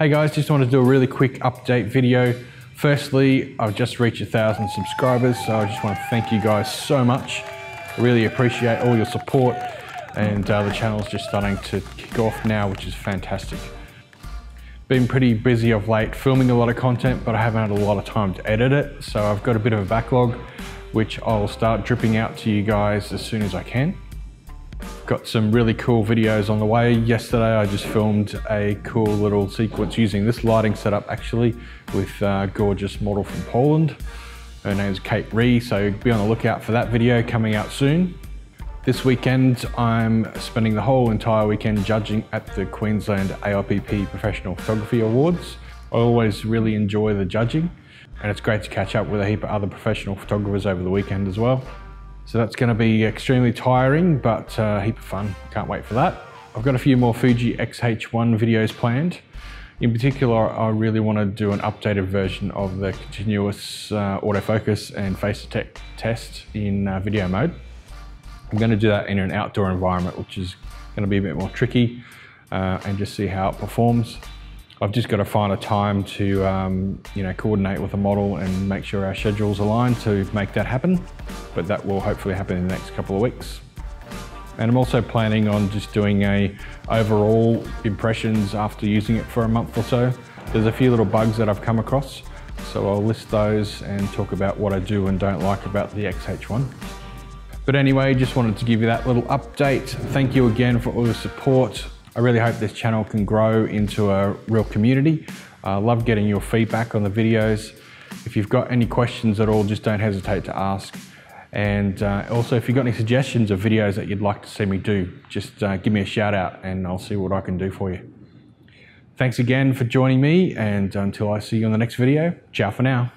Hey guys, just wanted to do a really quick update video. Firstly, I've just reached a thousand subscribers, so I just want to thank you guys so much. Really appreciate all your support, and uh, the channel's just starting to kick off now, which is fantastic. Been pretty busy of late, filming a lot of content, but I haven't had a lot of time to edit it, so I've got a bit of a backlog, which I'll start dripping out to you guys as soon as I can. Got some really cool videos on the way. Yesterday I just filmed a cool little sequence using this lighting setup actually with a gorgeous model from Poland. Her name's Kate Ree, so be on the lookout for that video coming out soon. This weekend I'm spending the whole entire weekend judging at the Queensland AIPP Professional Photography Awards. I always really enjoy the judging and it's great to catch up with a heap of other professional photographers over the weekend as well. So that's going to be extremely tiring, but uh, a heap of fun. Can't wait for that. I've got a few more Fuji X-H1 videos planned. In particular, I really want to do an updated version of the continuous uh, autofocus and face detect test in uh, video mode. I'm going to do that in an outdoor environment, which is going to be a bit more tricky uh, and just see how it performs. I've just got to find a time to, um, you know, coordinate with a model and make sure our schedules align to make that happen. But that will hopefully happen in the next couple of weeks. And I'm also planning on just doing a overall impressions after using it for a month or so. There's a few little bugs that I've come across, so I'll list those and talk about what I do and don't like about the XH1. But anyway, just wanted to give you that little update. Thank you again for all your support. I really hope this channel can grow into a real community. I love getting your feedback on the videos. If you've got any questions at all, just don't hesitate to ask. And uh, also, if you've got any suggestions of videos that you'd like to see me do, just uh, give me a shout out and I'll see what I can do for you. Thanks again for joining me, and until I see you on the next video, ciao for now.